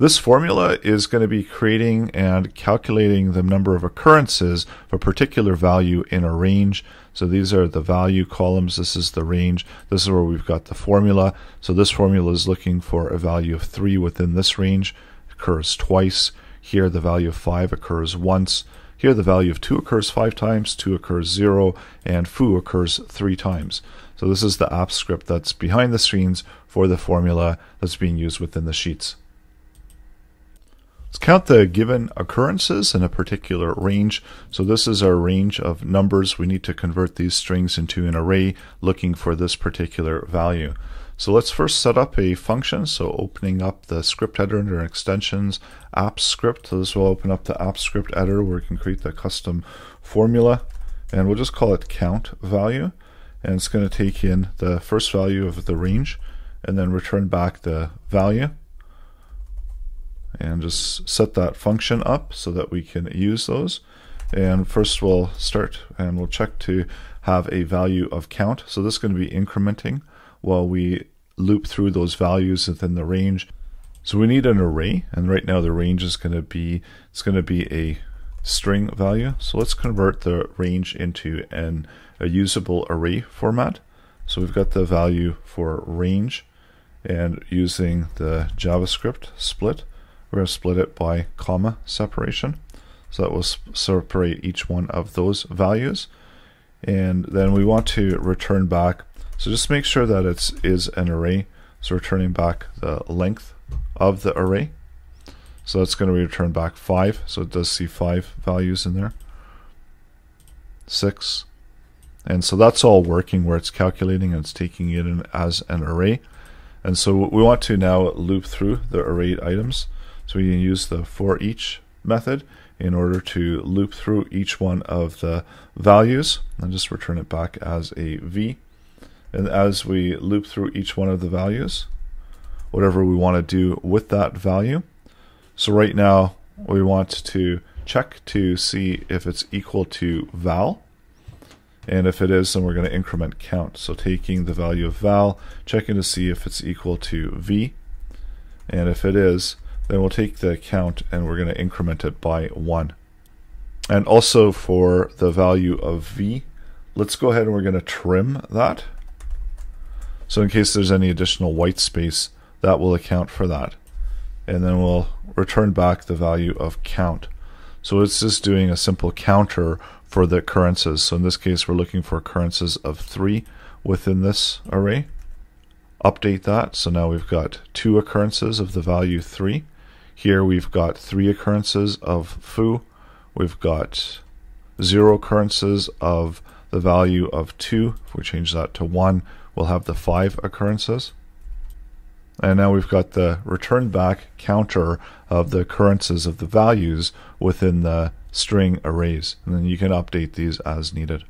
This formula is going to be creating and calculating the number of occurrences of a particular value in a range. So these are the value columns. This is the range. This is where we've got the formula. So this formula is looking for a value of 3 within this range. It occurs twice. Here the value of 5 occurs once. Here the value of 2 occurs 5 times, 2 occurs 0, and foo occurs 3 times. So this is the app script that's behind the scenes for the formula that's being used within the sheets. Let's count the given occurrences in a particular range. So this is our range of numbers. We need to convert these strings into an array looking for this particular value. So let's first set up a function. So opening up the script editor under extensions, app script. So this will open up the app script editor where we can create the custom formula. And we'll just call it count value. And it's going to take in the first value of the range and then return back the value and just set that function up so that we can use those. And first we'll start and we'll check to have a value of count. So this is going to be incrementing while we loop through those values within the range. So we need an array, and right now the range is going to be it's going to be a string value. So let's convert the range into an a usable array format. So we've got the value for range, and using the JavaScript split, we're going to split it by comma separation. So that will separate each one of those values. And then we want to return back. So just make sure that it is is an array. So returning back the length of the array. So that's going to return back 5. So it does see 5 values in there. 6. And so that's all working where it's calculating and it's taking it in as an array. And so we want to now loop through the arrayed items. So we can use the for each method in order to loop through each one of the values and just return it back as a v. And as we loop through each one of the values, whatever we want to do with that value. So right now we want to check to see if it's equal to val. And if it is, then we're going to increment count. So taking the value of val, checking to see if it's equal to v. And if it is, then we'll take the count and we're going to increment it by 1. And also for the value of v, let's go ahead and we're going to trim that. So in case there's any additional white space, that will account for that. And then we'll return back the value of count. So it's just doing a simple counter for the occurrences. So in this case, we're looking for occurrences of 3 within this array. Update that. So now we've got two occurrences of the value 3. Here we've got three occurrences of foo. We've got zero occurrences of the value of 2. If we change that to 1, we'll have the 5 occurrences. And now we've got the return back counter of the occurrences of the values within the string arrays. And then you can update these as needed.